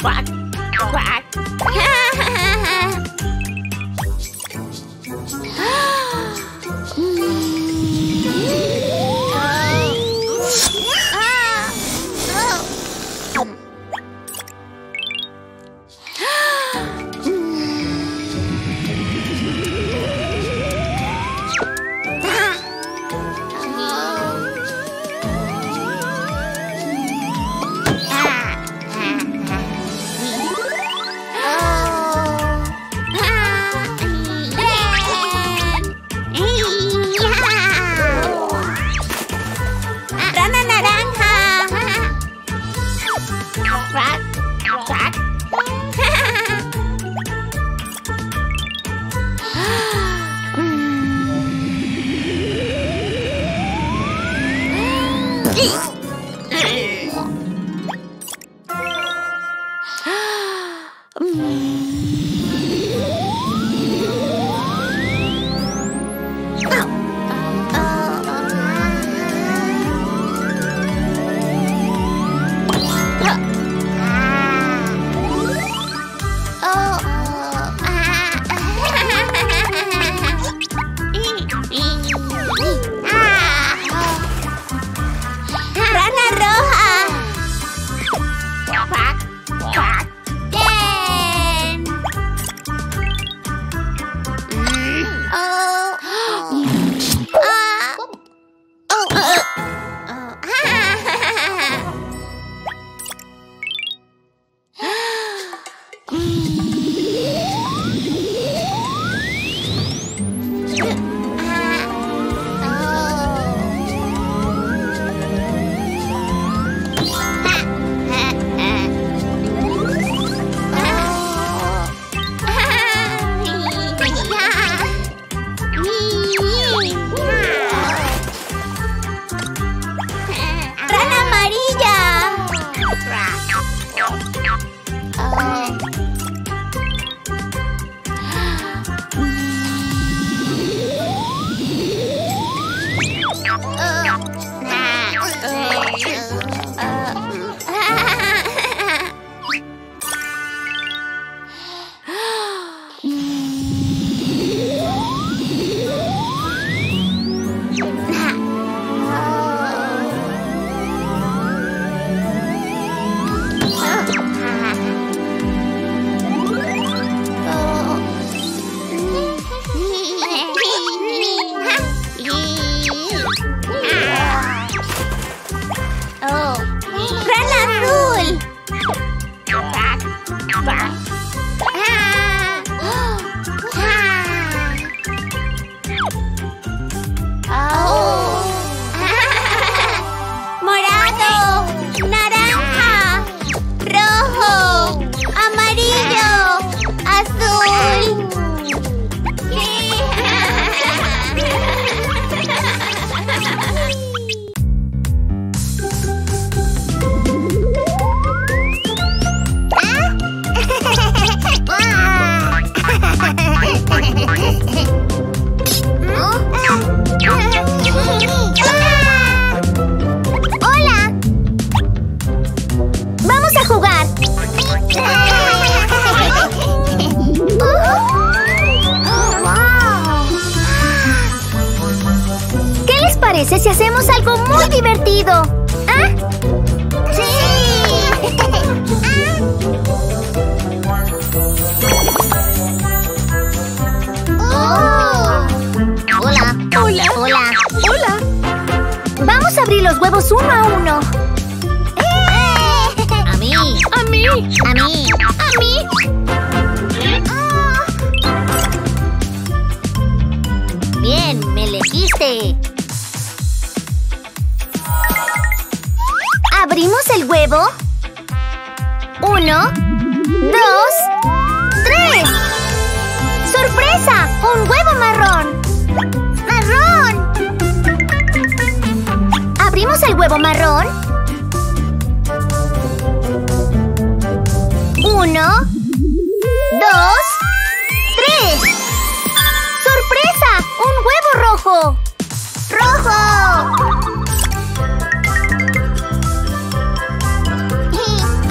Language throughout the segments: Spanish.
Rock ¡Rana los huevos uno a uno. A mí. ¡A mí! A mí. A mí. Bien, me elegiste. Abrimos el huevo. Uno, dos, tres. ¡Sorpresa! ¡Un huevo marrón! ¡Marrón! Huevo marrón. Uno, dos, tres. ¡Sorpresa! ¡Un huevo rojo! ¡Rojo!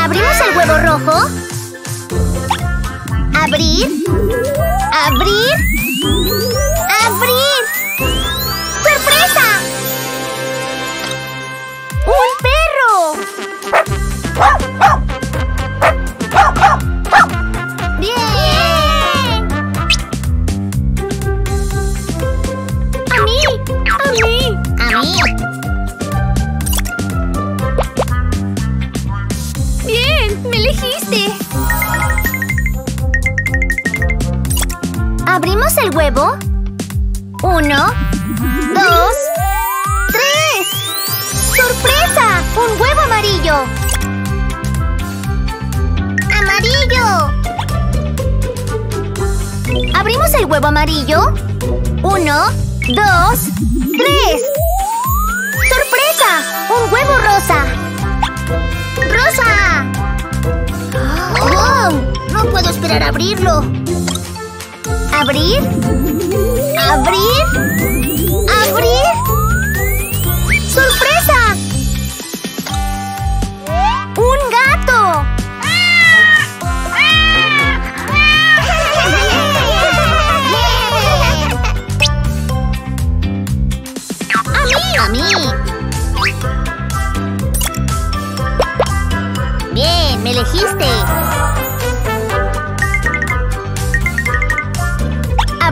¿Abrimos el huevo rojo? ¿Abrir? ¡Abrir! ¡Me elegiste! ¿Abrimos el huevo? Uno, dos, tres. ¡Sorpresa! ¡Un huevo amarillo! ¡Amarillo! ¿Abrimos el huevo amarillo? Uno, dos, tres. ¡Sorpresa! ¡Un huevo rosa! ¡Rosa! Puedo esperar a abrirlo. ¿Abrir? ¿Abrir? ¿Abrir?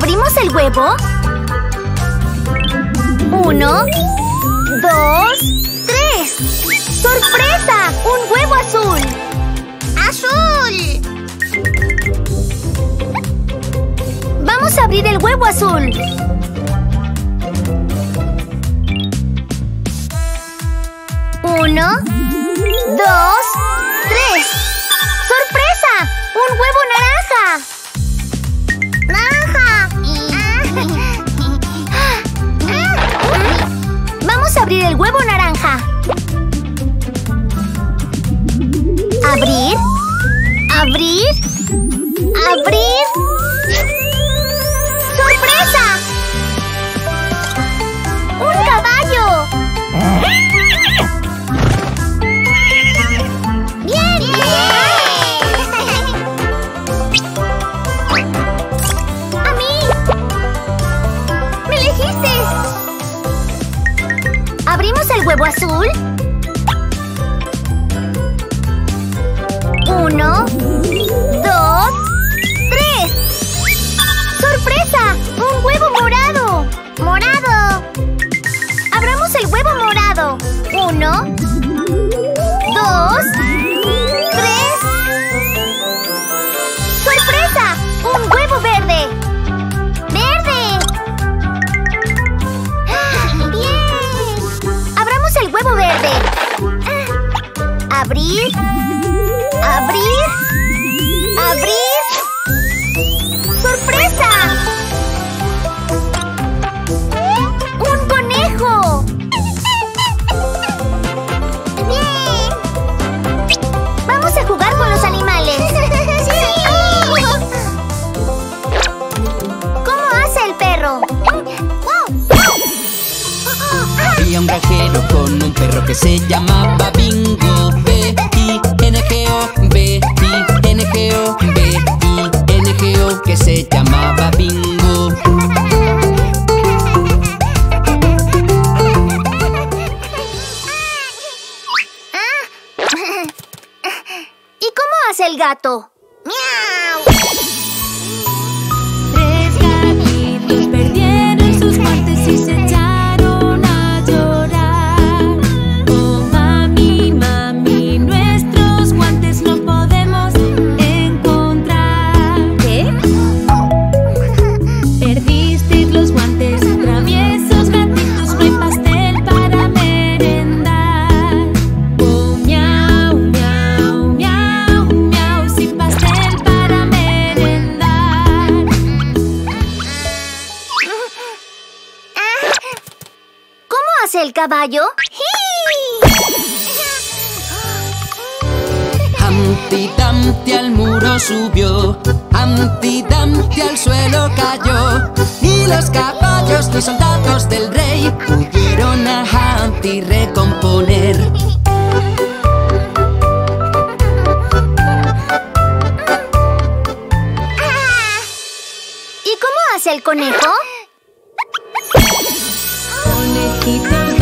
¿Abrimos el huevo? Uno, dos, tres. ¡Sorpresa! ¡Un huevo azul! ¡Azul! Vamos a abrir el huevo azul. Uno, dos, tres. ¡Sorpresa! ¡Un huevo naranja! Vamos a abrir el huevo naranja. Abrir. Abrir. Abrir. Huevo Abrir. Abrir. Abrir. Se llamaba Bingo ¿Y cómo hace el gato? Caballo? Humpty Dumpty al muro subió Humpty Dumpty al suelo cayó Y los caballos, los soldados del rey Pudieron a Humpty recomponer ¿Y cómo hace el conejo? Conejito